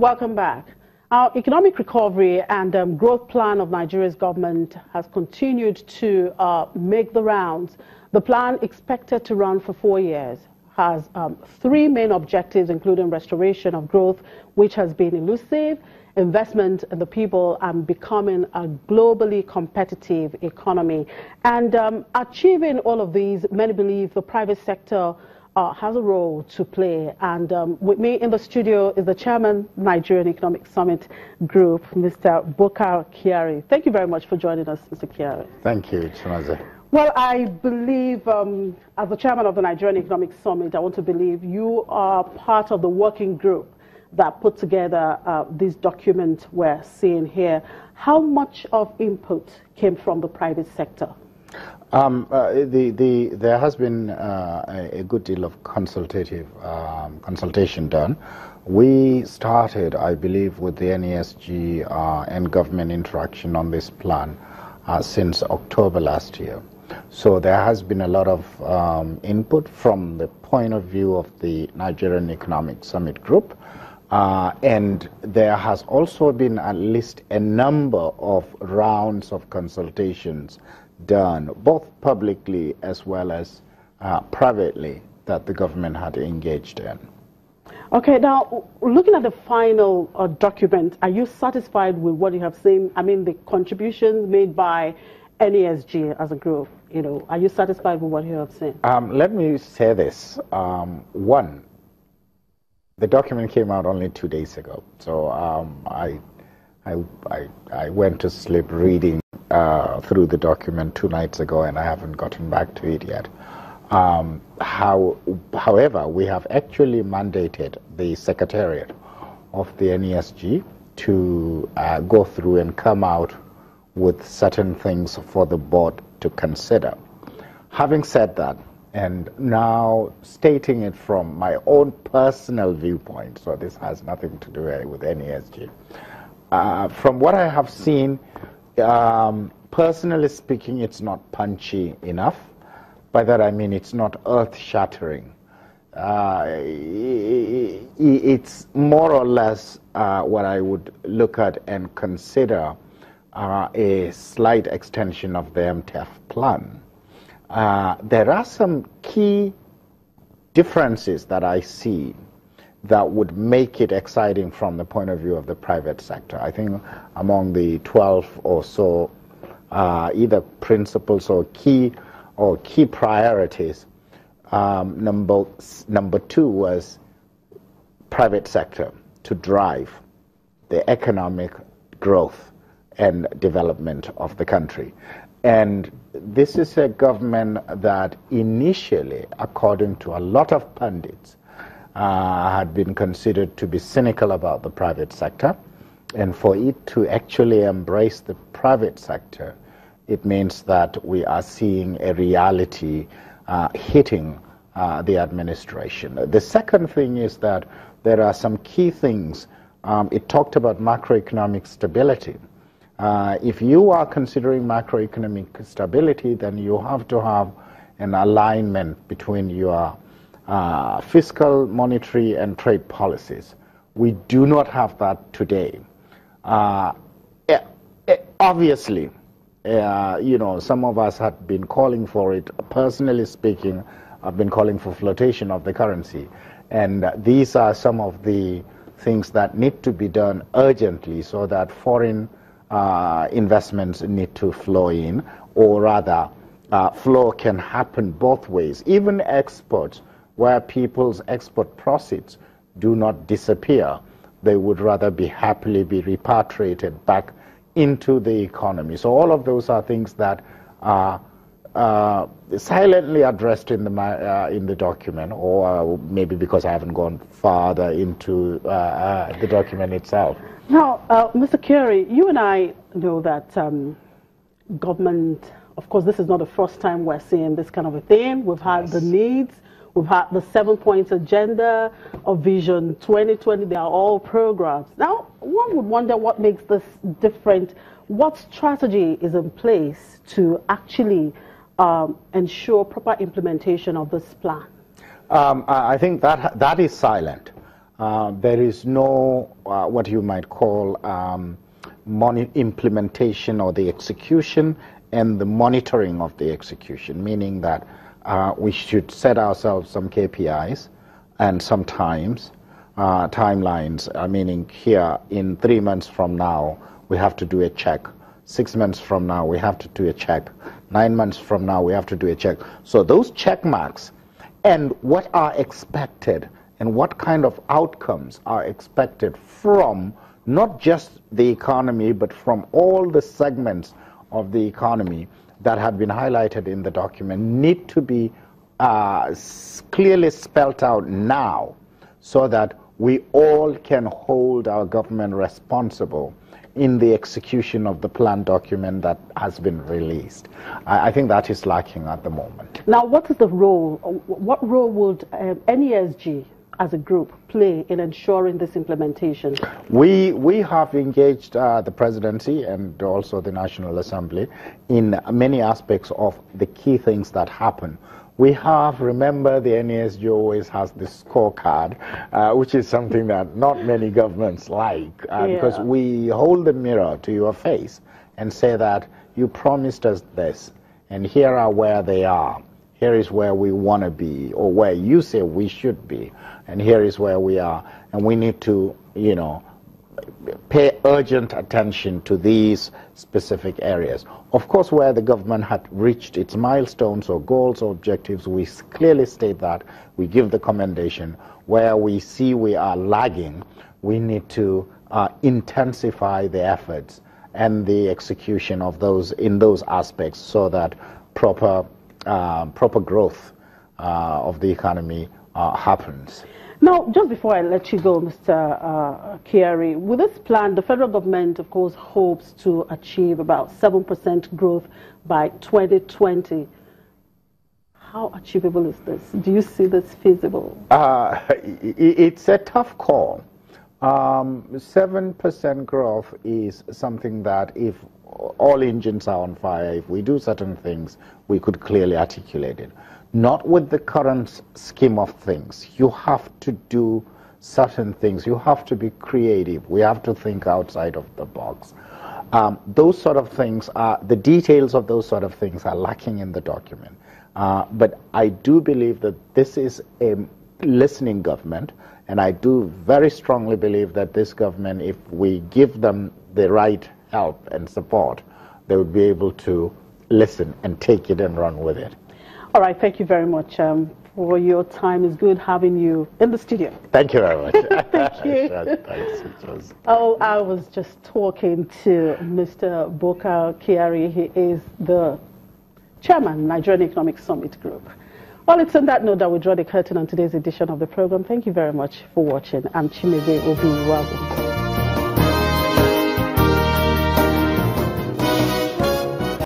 Welcome back. Our economic recovery and um, growth plan of Nigeria's government has continued to uh, make the rounds. The plan, expected to run for four years, has um, three main objectives, including restoration of growth, which has been elusive, investment in the people, and becoming a globally competitive economy. And um, achieving all of these, many believe the private sector uh, has a role to play. And um, with me in the studio is the chairman, Nigerian Economic Summit Group, Mr. Bukar Kyari. Thank you very much for joining us, Mr. Kyari. Thank you, Chinaze. Well, I believe, um, as the chairman of the Nigerian Economic Summit, I want to believe you are part of the working group that put together uh, this document we're seeing here. How much of input came from the private sector? Um, uh, the, the, there has been uh, a, good deal of consultative um, consultation done. We started, I believe, with the NESG uh, and government interaction on this plan uh, since October last year. So there has been a lot of um, input from the point of view of the Nigerian Economic Summit Group. Uh, and there has also been at least a number of rounds of consultations done, both publicly as well as uh, privately, that the government had engaged in. Okay, now looking at the final uh, document, are you satisfied with what you have seen? I mean, the contributions made by NESG as a group, you know, are you satisfied with what you have seen? Um, let me say this. Um, one, the document came out only two days ago, so um, I, I, I, I, went to sleep reading uh, through the document two nights ago, and I haven't gotten back to it yet. Um, how, however, we have actually mandated the Secretariat of the NESG to uh, go through and come out with certain things for the board to consider. Having said that, and now stating it from my own personal viewpoint, so this has nothing to do with NESG. Uh, from what I have seen, um, personally speaking, it's not punchy enough. By that I mean it's not earth shattering. Uh, it's more or less uh, what I would look at and consider uh, a slight extension of the MTF plan. Uh, there are some key differences that I see that would make it exciting from the point of view of the private sector. I think among the 12 or so uh, either principles or key or key priorities, um, number, number two was private sector to drive the economic growth and development of the country. And this is a government that initially, according to a lot of pundits, uh, had been considered to be cynical about the private sector. And for it to actually embrace the private sector, it means that we are seeing a reality uh, hitting uh, the administration. The second thing is that there are some key things. Um, it talked about macroeconomic stability. Uh, if you are considering macroeconomic stability, then you have to have an alignment between your uh, fiscal, monetary, and trade policies. We do not have that today. Uh, eh, eh, obviously, uh, you know, some of us have been calling for it. Personally speaking, I've been calling for flotation of the currency. And these are some of the things that need to be done urgently so that foreign uh, investments need to flow in, or rather, uh, flow can happen both ways. Even exports, where people's export proceeds do not disappear, they would rather be happily be repatriated back into the economy. So all of those are things that are uh, silently addressed in the uh, in the document, or uh, maybe because I haven't gone farther into uh, uh, the document itself. Now, uh, Mr. Kyari, you and I know that um, government, of course, this is not the first time we're seeing this kind of a thing. We've had yes. the NEEDS, we've had the seven points agenda of Vision 2020. They are all programs. Now, one would wonder what makes this different. What strategy is in place to actually um, ensure proper implementation of this plan? Um, I think that that is silent. uh, there is no uh, what you might call um, implementation or the execution and the monitoring of the execution, meaning that uh, we should set ourselves some KPIs and some times, uh, timelines, uh, meaning here in three months from now, we have to do a check. Six months from now, we have to do a check. Nine months from now, we have to do a check. So those check marks and what are expected and what kind of outcomes are expected from not just the economy, but from all the segments of the economy that have been highlighted in the document need to be uh, clearly spelt out now so that we all can hold our government responsible in the execution of the plan document that has been released. I, I, think that is lacking at the moment. Now, what is the role, what role would uh, NESG as a group play in ensuring this implementation? We, we have engaged uh, the presidency and also the National Assembly in many aspects of the key things that happen. We have, remember, the NESG always has this scorecard, uh, which is something that not many governments like, uh, yeah. because we hold the mirror to your face and say that you promised us this, and here are where they are here is where we want to be, or where you say we should be, and here is where we are. And we need to, you know, pay urgent attention to these specific areas. Of course, where the government had reached its milestones or goals or objectives, we clearly state that. We give the commendation. Where we see we are lagging, we need to uh, intensify the efforts and the execution of those in those aspects so that proper proper growth uh, of the economy uh, happens. Now, just before I let you go, Mr. Uh, Kyari, with this plan, the federal government, of course, hopes to achieve about 7% growth by 2020. How achievable is this? Do you see this feasible? Uh, it's a tough call. Um, 7% growth is something that if all engines are on fire. If we do certain things, we could clearly articulate it. Not with the current scheme of things. You have to do certain things. You have to be creative. We have to think outside of the box. Um, those sort of things are, the details of those sort of things are lacking in the document. Uh, but I do believe that this is a listening government, and I do very strongly believe that this government, if we give them the right help and support, they would be able to listen and take it and run with it. All right, thank you very much um, for your time. It's good having you in the studio. Thank you very much. thank you. Oh, I was just talking to Mr. Bukar Kyari. He is the chairman, Nigerian Economic Summit Group. Well, it's on that note that we draw the curtain on today's edition of the program. Thank you very much for watching. I'm Chimebe Obi Wabu.